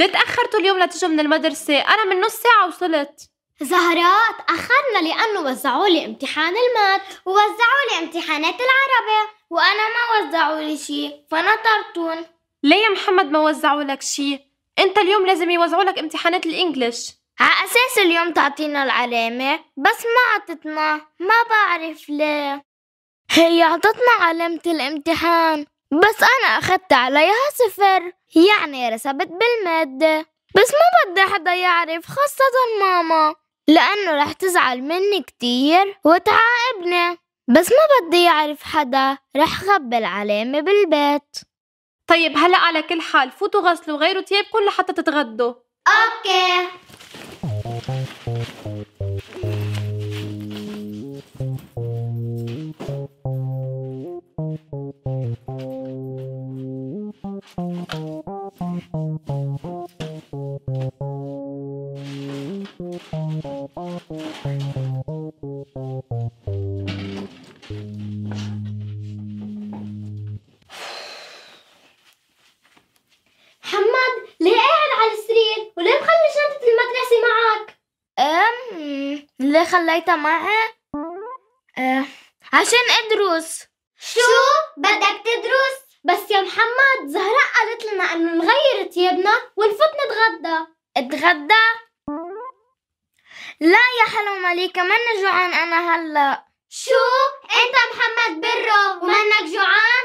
ليه تأخرتوا اليوم لتجوا من المدرسة؟ أنا من نص ساعة وصلت. زهراء تأخرنا لأنه وزعوا لي امتحان المات ووزعوا لي امتحانات العربي وأنا ما وزعوا لي شي فنطرتون ليه يا محمد ما وزعوا لك شي؟ أنت اليوم لازم يوزعوا لك امتحانات الإنجليش. على أساس اليوم تعطينا العلامة بس ما عطتنا. ما بعرف ليه. هي عطتنا علامة الامتحان. بس أنا أخدت عليها صفر يعني رسبت بالمادة. بس ما بدي حدا يعرف خاصة ماما. لأنه رح تزعل مني كتير وتعاقبني. بس ما بدي يعرف حدا رح خبي العلامة بالبيت. طيب هلا على كل حال فوتوا غسلوا غيروا تيابكم لحتى تتغدوا. أوكي. ليه خليتها معي؟ أه عشان أدرس شو؟ بدك تدرس؟ بس يا محمد زهراء قالت لنا إنه نغير ثيابنا ونفوت نتغدى. اتغدى؟ لا يا حلو مليكة ماني جوعان أنا هلأ. شو؟ أنت محمد برو ومنك جوعان؟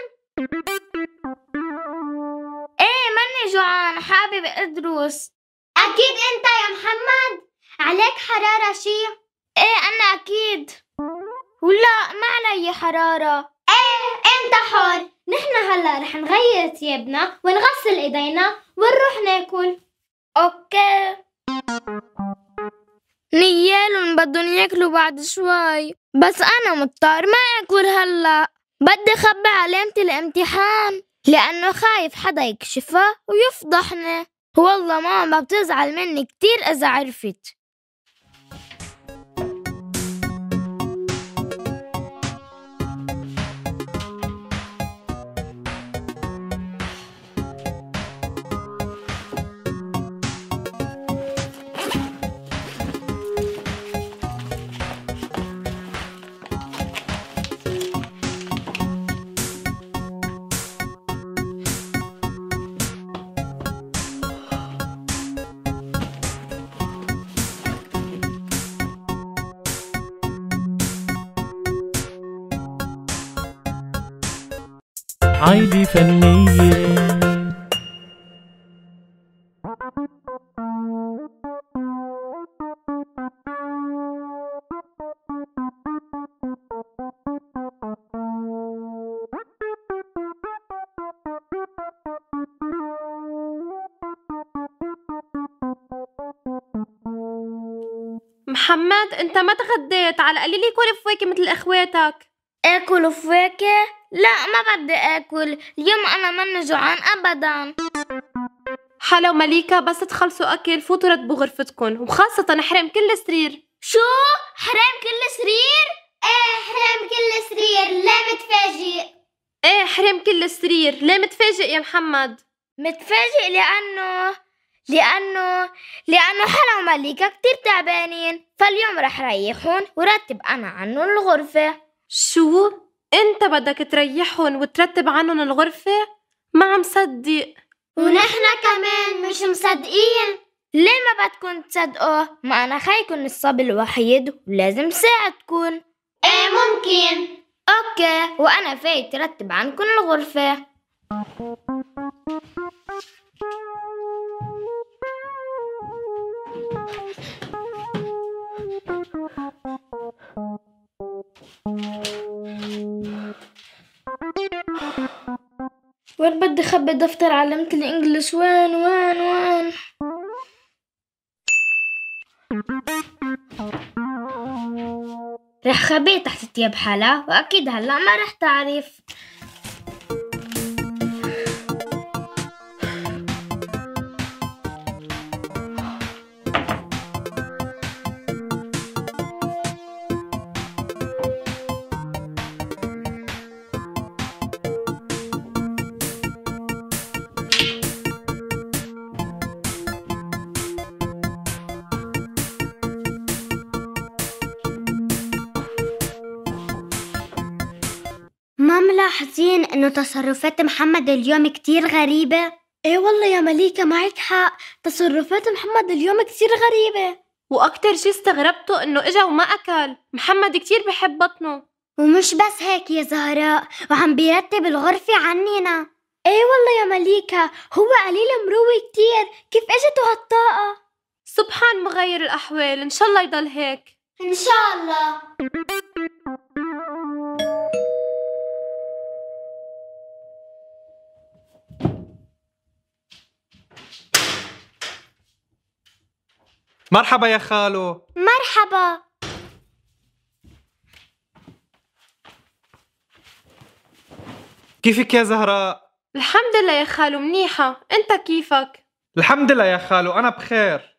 إيه ماني جوعان حابب أدرس أكيد أنت يا محمد. عليك حرارة شي إيه أنا أكيد. ولا ما علي حرارة؟ إيه إنت حر. نحن هلا رح نغير ثيابنا ونغسل إيدينا ونروح ناكل. أوكي. نيالهم بدهم ياكلوا بعد شوي. بس أنا مضطر ما آكل هلا. بدي خبي علامة الامتحان. لأنه خايف حدا يكشفها ويفضحني. والله ماما بتزعل مني كتير إذا عرفت. عايلة فنية. محمد أنت ما تغديت على قليل كل فواكه مثل إخواتك. آكل فواكه لا ما بدي آكل. اليوم أنا ماني جوعان ابدا. حلا ومليكة بس تخلصوا أكل فوتوا رتبوا غرفتكم وخاصة حرام كل سرير. شو؟ حرام كل سرير؟ إيه حرام كل سرير. لا متفاجئ؟ إيه حرام كل سرير. ليه متفاجئ يا محمد؟ متفاجئ لأنه لأنه لأنه حلا ومليكة كتير تعبانين. فاليوم رح ريحهم ورتب أنا عنهم الغرفة. شو؟ أنت بدك تريحهم وترتب عنهم الغرفة؟ ما عم صدق ونحن كمان مش مصدقين ليه ما بدكم تصدقوا؟ ما أنا خيكم الصبي الوحيد ولازم ساعدكم إيه ممكن okay وأنا فايت ترتب عنكم الغرفة وين بدي خبي دفتر علمت الإنجليش؟ وين وين وين؟ رح خبيه تحت تياب حلا وأكيد هلأ ما رح تعرف. ملاحظين إنه تصرفات محمد اليوم كتير غريبة؟ إيه والله يا مليكة معك حق. تصرفات محمد اليوم كتير غريبة. وأكتر شي استغربته إنه إجا وما أكل. محمد كتير بحب بطنه. ومش بس هيك يا زهراء وعم بيرتب الغرفة عنينا إيه والله يا مليكة هو قليل مروي كتير. كيف إجته هالطاقة؟ سبحان مغير الأحوال. إن شاء الله يضل هيك. إن شاء الله. مرحبا يا خالو مرحبا كيفك يا زهراء؟ الحمد لله يا خالو منيحة أنت كيفك؟ الحمد لله يا خالو أنا بخير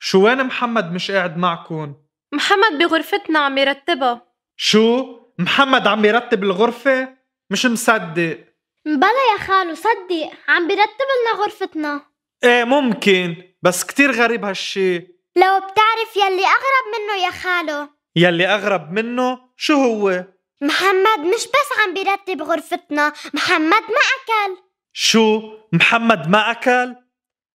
شو وين محمد مش قاعد معكم؟ محمد بغرفتنا عم يرتبها شو؟ محمد عم يرتب الغرفة؟ مش مصدق بلا يا خالو صدق عم بيرتب لنا غرفتنا إيه ممكن بس كتير غريب هالشي. لو بتعرف يلي أغرب منه يا خالو. يلي أغرب منه شو هو؟ محمد مش بس عم بيرتب غرفتنا محمد ما أكل. شو؟ محمد ما أكل؟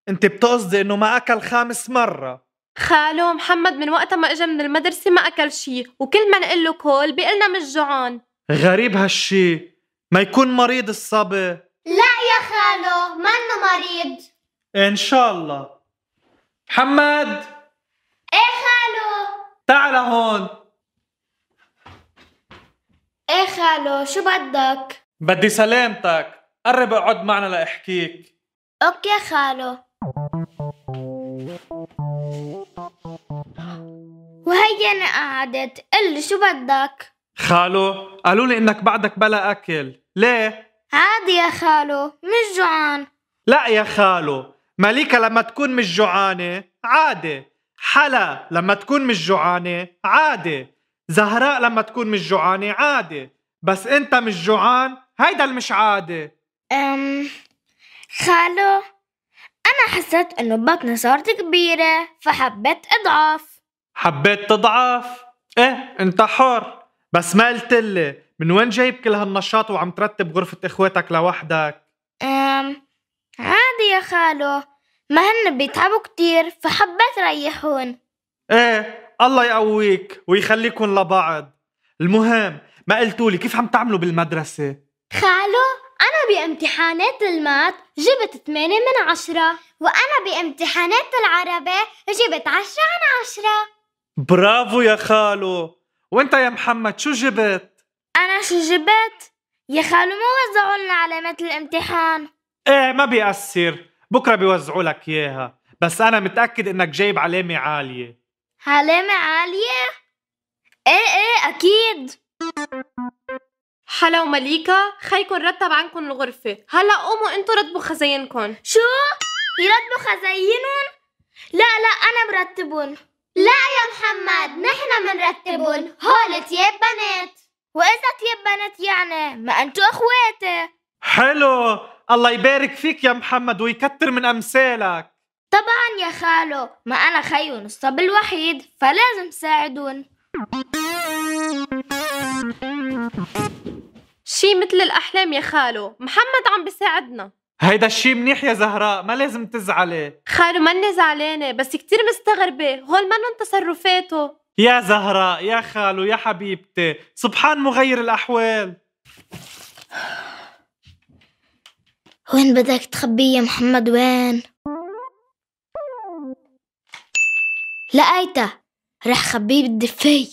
أنت بتقصدي إنه ما أكل خامس مرة. خالو محمد من وقت ما اجى من المدرسة ما أكل شي وكل ما نقول له كل بيقلنا مش جوعان. غريب هالشي. ما يكون مريض الصبي. لا يا خالو منه مريض. إن شاء الله. محمد إيه خالو؟ تعال هون. إيه خالو شو بدك؟ بدي سلامتك. قرب اقعد معنا لأحكيك. أوكي خالو. وهي أنا قعدت قلي شو بدك؟ خالو قالوا لي إنك بعدك بلا أكل. ليه؟ عادي يا خالو مش جوعان. لا يا خالو. مليكة لما تكون مش جوعانة عادي حلا لما تكون مش جوعانة عادي زهراء لما تكون مش جوعانة عادي بس انت مش جوعان هيدا المش عادي أم خالو أنا حسيت إنه بطني صارت كبيرة فحبيت أضعف حبيت تضعف إيه انت حر. بس ما قلت لي من وين جايب كل هالنشاط وعم ترتب غرفة إخواتك لوحدك؟ أم عادي يا خالو. ما هن بيتعبوا كتير فحبيت ريحون. إيه الله يقويك ويخليكن لبعض. المهم ما قلتولي كيف عم تعملوا بالمدرسة؟ خالو أنا بامتحانات المات جبت 8 من عشرة وأنا بامتحانات العربي جبت عشرة عن عشرة. برافو يا خالو. وأنت يا محمد شو جبت؟ أنا شو جبت؟ يا خالو ما وزعوا لنا علامات الامتحان. إيه ما بيأثر. بكرة بيوزعوا لك إياها. بس أنا متأكد إنك جايب علامة عالية. علامة عالية؟ إيه إيه أكيد. حلا ومليكة خيكن رتب عنكن الغرفة. هلا قوموا أنتوا رتبوا خزاينكن شو؟ يرتبوا خزاينهم؟ لا لا أنا مرتبون لا يا محمد نحن منرتبون هول تياب بنات. وإذا تيب بنات يعني ما أنتوا أخواتي. حلو. الله يبارك فيك يا محمد ويكتر من أمثالك. طبعا يا خالو ما أنا خيو الصب الوحيد فلازم ساعدون. شي مثل الأحلام يا خالو محمد عم بيساعدنا. هيدا الشي منيح يا زهراء ما لازم تزعلي. خالو ماني زعلانة بس كتير مستغربة هول منن تصرفاته يا زهراء يا خالو يا حبيبتي سبحان مغير الأحوال. وين بدك تخبيه يا محمد وين؟ لقيته رح خبيه بالدفاية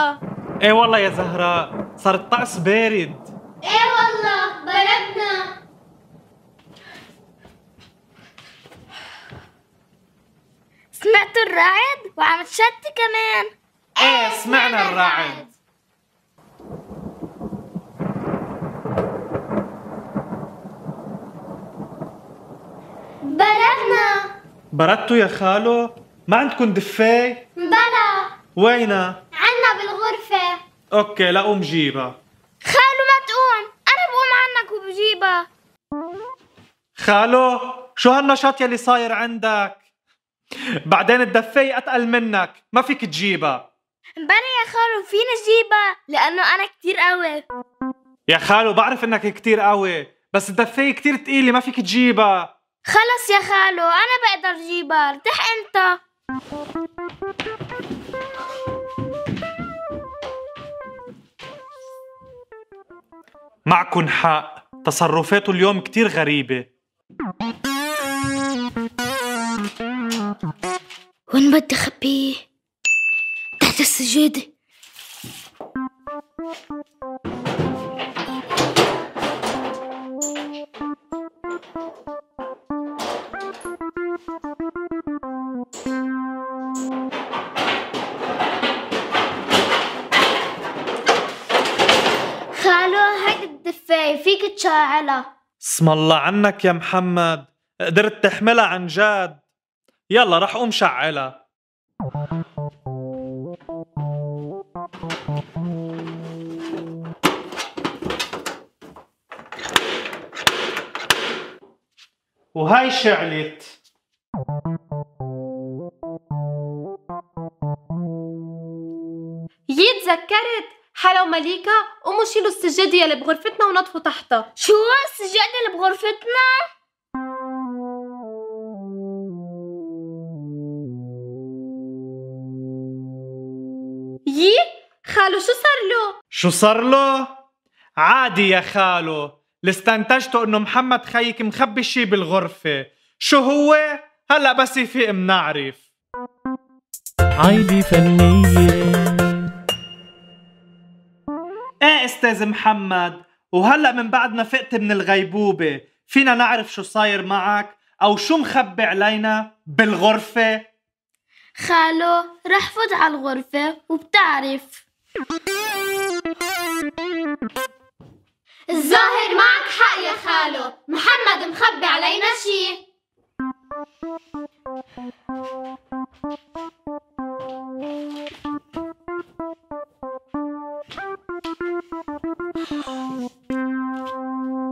آه. إيه والله يا زهراء صار الطقس بارد. إيه والله بردنا سمعتوا الرعد؟ وعم تشتي كمان. إيه, إيه سمعنا الرعد. بردنا بردتوا يا خالو؟ ما عندكم دفاية؟ بلا. وينها عندنا okay لا قوم جيبها خالو ما تقوم. أنا بقوم عنك وبجيبها خالو شو هالنشاط يلي صاير عندك؟ بعدين الدفاية أتقل منك. ما فيك تجيبها. بلا يا خالو فيني أجيبها؟ لأنه أنا كتير قوي. يا خالو بعرف إنك كتير قوي بس الدفاية كتير تقيلة ما فيك تجيبها. خلص يا خالو أنا بقدر أجيبها. ارتاح أنت. معكن حق تصرفاته اليوم كتير غريبة. وين بدي اخبيه تحت السجادة. تشعلها اسم الله عنك يا محمد. قدرت تحملها عن جد. يلا رح قوم شعلها. وهاي شعلت. يي تذكرت حلا ومليكا قوموا شيلوا السجادة يلي بغرفتنا ونطفوا تحتها. شو السجادة اللي بغرفتنا؟ يي خالو شو صار له؟ شو صار له؟ عادي يا خالو اللي استنتجته إنه محمد خيك مخبي شي بالغرفة. شو هو؟ هلأ بس يفيق منعرف. عايلة فنية أستاذ محمد وهلأ من بعد ما فقت من الغيبوبة فينا نعرف شو صاير معك أو شو مخبي علينا بالغرفة؟ خالو رح فوت على الغرفة وبتعرف. الظاهر معك حق يا خالو محمد مخبي علينا شي.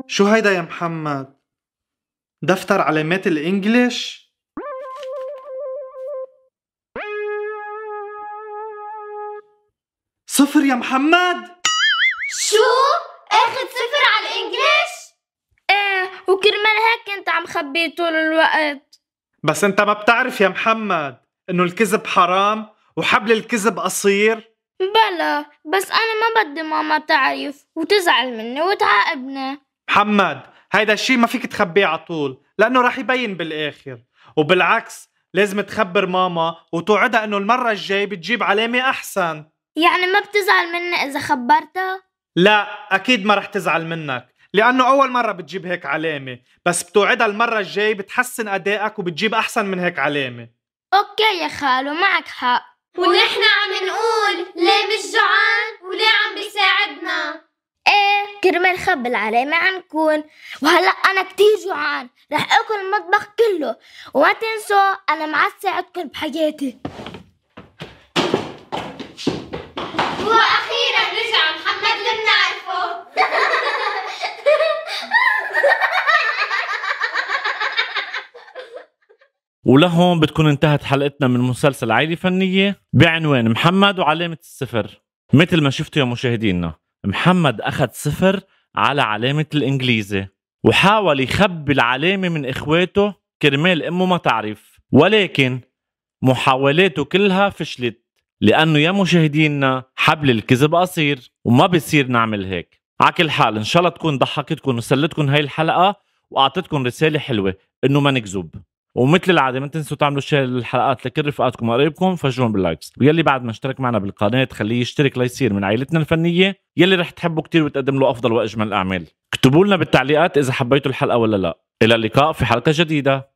شو هيدا يا محمد؟ دفتر علامات الإنجليش؟ صفر يا محمد شو؟ اخد صفر على الإنجليش؟ إيه وكرمال هيك كنت عم خبيه طول الوقت بس انت ما بتعرف يا محمد إنه الكذب حرام وحبل الكذب قصير بلا بس أنا ما بدي ماما تعرف وتزعل مني وتعاقبني. محمد هيدا الشي ما فيك تخبيه على طول لأنه رح يبين بالآخر. وبالعكس لازم تخبر ماما وتوعدها إنه المرة الجاي بتجيب علامة أحسن. يعني ما بتزعل مني إذا خبرتها؟ لا أكيد ما رح تزعل منك لأنه أول مرة بتجيب هيك علامة. بس بتوعدها المرة الجاي بتحسن أدائك وبتجيب أحسن من هيك علامة. أوكي يا خالو معك حق. ونحن عم نقول ليه مش جوعان وليه عم بيساعدنا. إيه كرمال خب العلامة عنكون وهلأ أنا كتير جوعان. رح آكل المطبخ كله. وما تنسوا أنا معاد ساعدكم بحياتي. وأخيرا رجع محمد اللي بنعرفه ولهون بتكون انتهت حلقتنا من مسلسل عائلة فنية بعنوان محمد وعلامة الصفر. مثل ما شفتوا يا مشاهدينا محمد أخذ صفر على علامة الإنجليزي وحاول يخبي العلامة من إخواته كرمال أمه ما تعرف. ولكن محاولاته كلها فشلت لأنه يا مشاهدينا حبل الكذب قصير وما بصير نعمل هيك. على كل حال إن شاء الله تكون ضحكتكم وسلتكم هاي الحلقة وأعطتكم رسالة حلوة إنه ما نكذب. ومثل العادة ما تنسوا تعملوا share للحلقات لكل رفقاتكم وقرايبكم فجرون بال likes ويلي بعد ما اشترك معنا بالقناة خليه يشترك ليصير من عائلتنا الفنية يلي رح تحبوا كتير وتقدم له أفضل وأجمل الأعمال اكتبوا لنا بالتعليقات إذا حبيتوا الحلقة ولا لا. إلى اللقاء في حلقة جديدة.